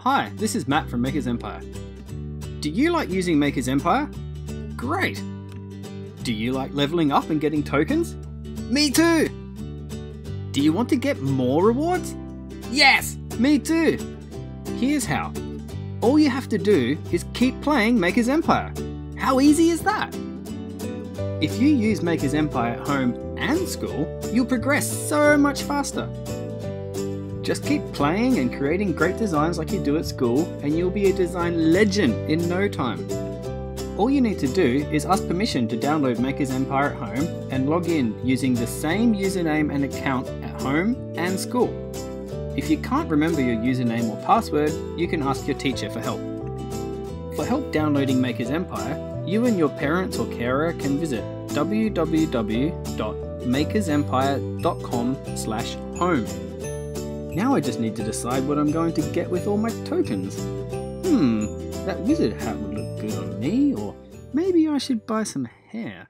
Hi, this is Matt from Makers Empire. Do you like using Makers Empire? Great! Do you like leveling up and getting tokens? Me too! Do you want to get more rewards? Yes! Me too! Here's how. All you have to do is keep playing Makers Empire. How easy is that? If you use Makers Empire at home and school, you'll progress so much faster. Just keep playing and creating great designs like you do at school, and you'll be a design legend in no time. All you need to do is ask permission to download Makers Empire at home and log in using the same username and account at home and school. If you can't remember your username or password, you can ask your teacher for help. For help downloading Makers Empire, you and your parents or carer can visit www.makersempire.com/home. Now I just need to decide what I'm going to get with all my tokens. Hmm, that wizard hat would look good on me, or maybe I should buy some hair.